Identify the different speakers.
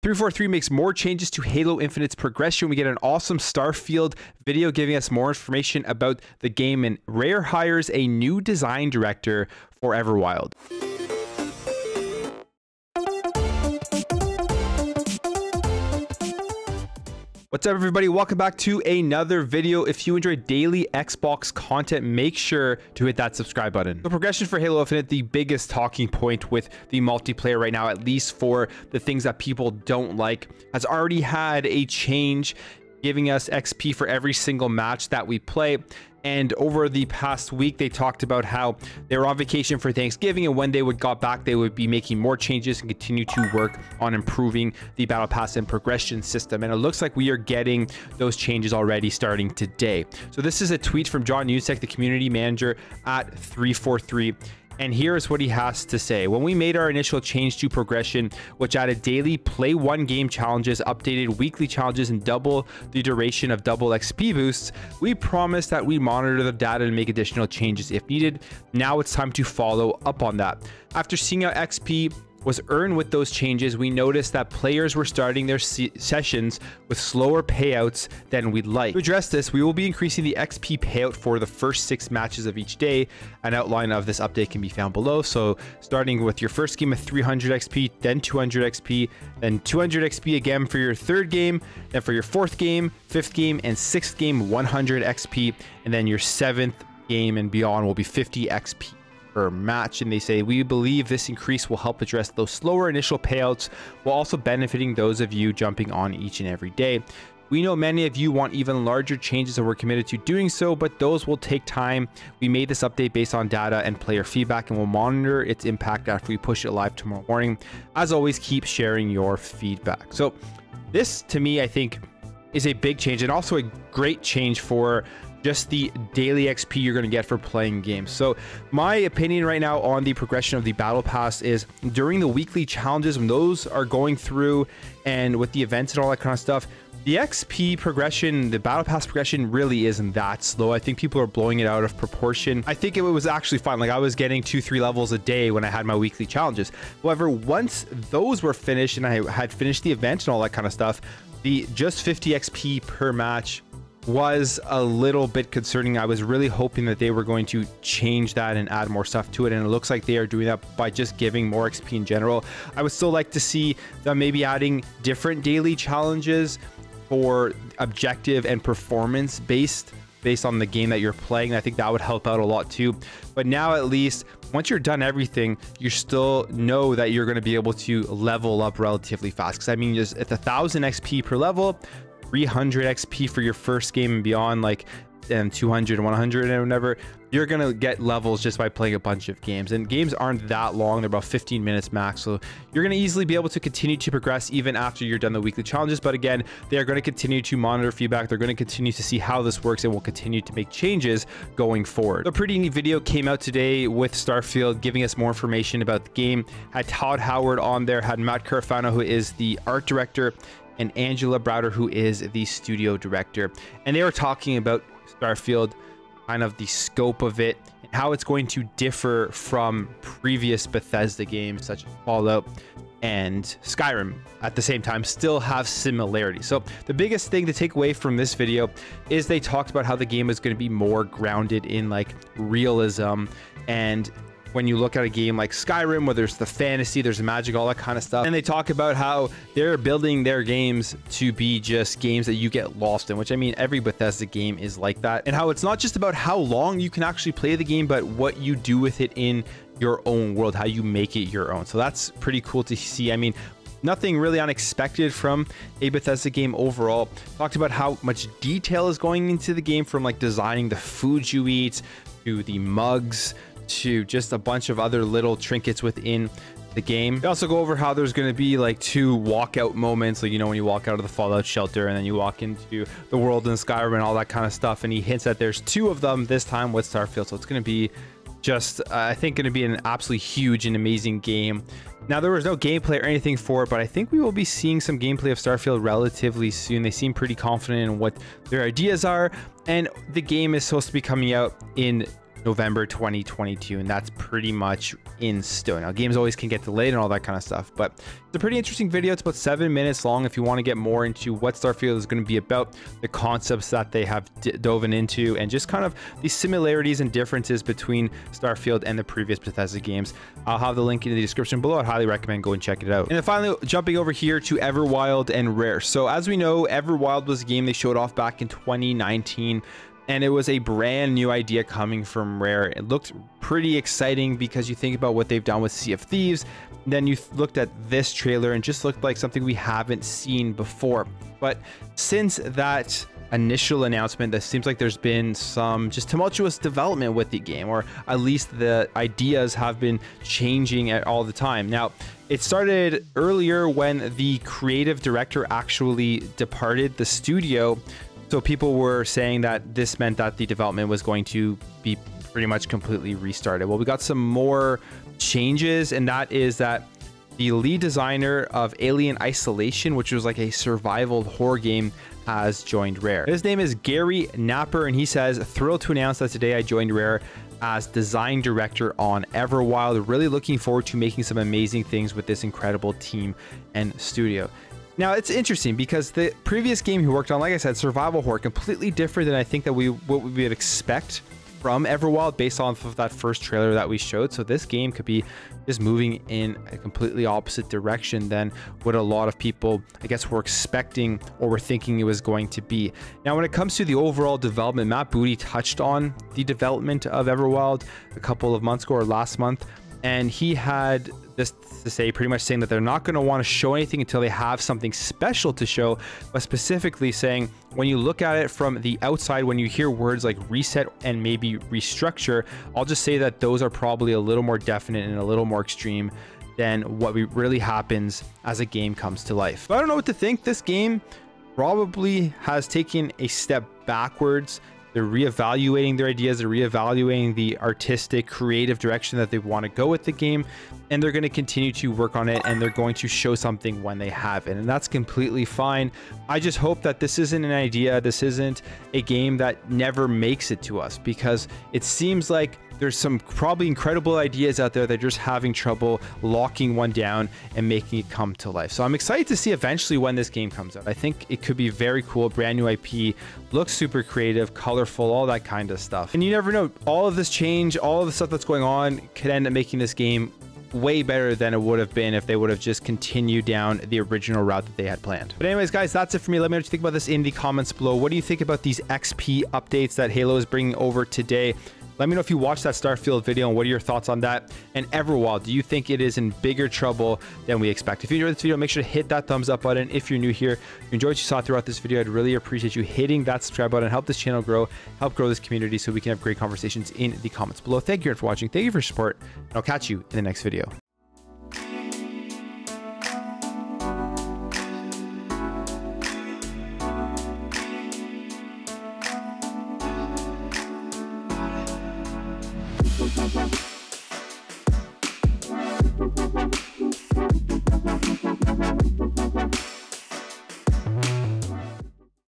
Speaker 1: 343 makes more changes to Halo Infinite's progression. We get an awesome Starfield video giving us more information about the game, and Rare hires a new design director for Everwild. What's up, everybody? Welcome back to another video. If you enjoy daily Xbox content, make sure to hit that subscribe button. The progression for Halo Infinite, the biggest talking point with the multiplayer right now, at least for the things that people don't like, has already had a change giving us XP for every single match that we play. And over the past week, they talked about how they were on vacation for Thanksgiving, and when they would got back, they would be making more changes and continue to work on improving the Battle Pass and progression system. And it looks like we are getting those changes already starting today. So this is a tweet from John Junyszek, the community manager at 343 and here's what he has to say. When we made our initial change to progression, which added daily play one game challenges, updated weekly challenges, and double the duration of double XP boosts, we promised that we monitor the data and make additional changes if needed. Now it's time to follow up on that. After seeing how XP was earned with those changes, we noticed that players were starting their se sessions with slower payouts than we'd like. To address this, we will be increasing the XP payout for the first six matches of each day. An outline of this update can be found below. So starting with your first game of 300 XP, then 200 XP, then 200 XP again for your third game, then for your fourth game, fifth game, and sixth game, 100 XP, and then your seventh game and beyond will be 50 XP per match. And they say, we believe this increase will help address those slower initial payouts while also benefiting those of you jumping on each and every day. We know many of you want even larger changes and we're committed to doing so, but those will take time. We made this update based on data and player feedback and we'll monitor its impact after we push it live tomorrow morning. As always, keep sharing your feedback. So this to me, I think is a big change and also a great change for just the daily XP you're going to get for playing games. So my opinion right now on the progression of the battle pass is during the weekly challenges when those are going through and with the events and all that kind of stuff, the XP progression, the battle pass progression really isn't that slow. I think people are blowing it out of proportion. I think it was actually fun. Like I was getting two, three levels a day when I had my weekly challenges. However, once those were finished and I had finished the event and all that kind of stuff, the just 50 XP per match was a little bit concerning. I was really hoping that they were going to change that and add more stuff to it. And it looks like they are doing that by just giving more XP in general. I would still like to see them maybe adding different daily challenges for objective and performance based based on the game that you're playing. I think that would help out a lot too. But now at least once you're done everything, you still know that you're going to be able to level up relatively fast. Because I mean, just at a thousand XP per level, 300 XP for your first game and beyond, like and 200 and 100 and whatever, you're gonna get levels just by playing a bunch of games. And games aren't that long; they're about 15 minutes max. So you're gonna easily be able to continue to progress even after you're done the weekly challenges. But again, they are going to continue to monitor feedback. They're going to continue to see how this works and will continue to make changes going forward. A pretty neat video came out today with Starfield, giving us more information about the game. Had Todd Howard on there, had Matt Carofano, who is the art director, and Angela Browder, who is the studio director. And they were talking about Starfield, kind of the scope of it, and how it's going to differ from previous Bethesda games such as Fallout and Skyrim at the same time still have similarities. So the biggest thing to take away from this video is they talked about how the game is going to be more grounded in like realism and when you look at a game like Skyrim, where there's the fantasy, there's the magic, all that kind of stuff. And they talk about how they're building their games to be just games that you get lost in, which I mean, every Bethesda game is like that. And how it's not just about how long you can actually play the game, but what you do with it in your own world, how you make it your own. So that's pretty cool to see. I mean, nothing really unexpected from a Bethesda game overall. Talked about how much detail is going into the game from like designing the food you eat to the mugs to just a bunch of other little trinkets within the game. They also go over how there's going to be like two walkout moments, like you know when you walk out of the Fallout shelter and then you walk into the world in Skyrim and all that kind of stuff. And he hints that there's two of them this time with Starfield, so it's going to be just uh, I think going to be an absolutely huge and amazing game. Now there was no gameplay or anything for it, but I think we will be seeing some gameplay of Starfield relatively soon. They seem pretty confident in what their ideas are, and the game is supposed to be coming out in November 2022, and that's pretty much in stone. Now, games always can get delayed and all that kind of stuff, but it's a pretty interesting video. It's about seven minutes long if you want to get more into what Starfield is going to be about, the concepts that they have dove into, and just kind of the similarities and differences between Starfield and the previous Bethesda games. I'll have the link in the description below. I'd highly recommend going check it out. And then finally, jumping over here to Everwild and Rare. So as we know, Everwild was a game they showed off back in 2019 and it was a brand new idea coming from Rare. It looked pretty exciting because you think about what they've done with Sea of Thieves. Then you looked at this trailer and just looked like something we haven't seen before. But since that initial announcement, it seems like there's been some just tumultuous development with the game, or at least the ideas have been changing at all the time. Now, it started earlier when the creative director actually departed the studio so people were saying that this meant that the development was going to be pretty much completely restarted. Well, we got some more changes, and that is that the lead designer of Alien Isolation, which was like a survival horror game, has joined Rare. His name is Gary Napper, and he says, thrilled to announce that today I joined Rare as design director on Everwild. Really looking forward to making some amazing things with this incredible team and studio. Now it's interesting because the previous game he worked on, like I said, survival horror, completely different than I think that we what we would expect from Everwild based off of that first trailer that we showed. So this game could be just moving in a completely opposite direction than what a lot of people, I guess, were expecting or were thinking it was going to be. Now, when it comes to the overall development, Matt Booty touched on the development of Everwild a couple of months ago or last month, and he had this to say pretty much saying that they're not going to want to show anything until they have something special to show but specifically saying when you look at it from the outside when you hear words like reset and maybe restructure i'll just say that those are probably a little more definite and a little more extreme than what really happens as a game comes to life. But i don't know what to think. This game probably has taken a step backwards they're reevaluating their ideas, they're reevaluating the artistic, creative direction that they want to go with the game, and they're going to continue to work on it and they're going to show something when they have it. And that's completely fine. I just hope that this isn't an idea, this isn't a game that never makes it to us because it seems like there's some probably incredible ideas out there that are just having trouble locking one down and making it come to life. So I'm excited to see eventually when this game comes out. I think it could be very cool, brand new IP, looks super creative, colorful, all that kind of stuff. And you never know, all of this change, all of the stuff that's going on could end up making this game way better than it would have been if they would have just continued down the original route that they had planned. But anyways, guys, that's it for me. Let me know what you think about this in the comments below. What do you think about these XP updates that Halo is bringing over today? Let me know if you watched that Starfield video and what are your thoughts on that. And Everwild, do you think it is in bigger trouble than we expect? If you enjoyed this video, make sure to hit that thumbs up button. If you're new here, if you enjoyed what you saw throughout this video, I'd really appreciate you hitting that subscribe button, help this channel grow, help grow this community so we can have great conversations in the comments below. Thank you for watching. Thank you for your support, and I'll catch you in the next video.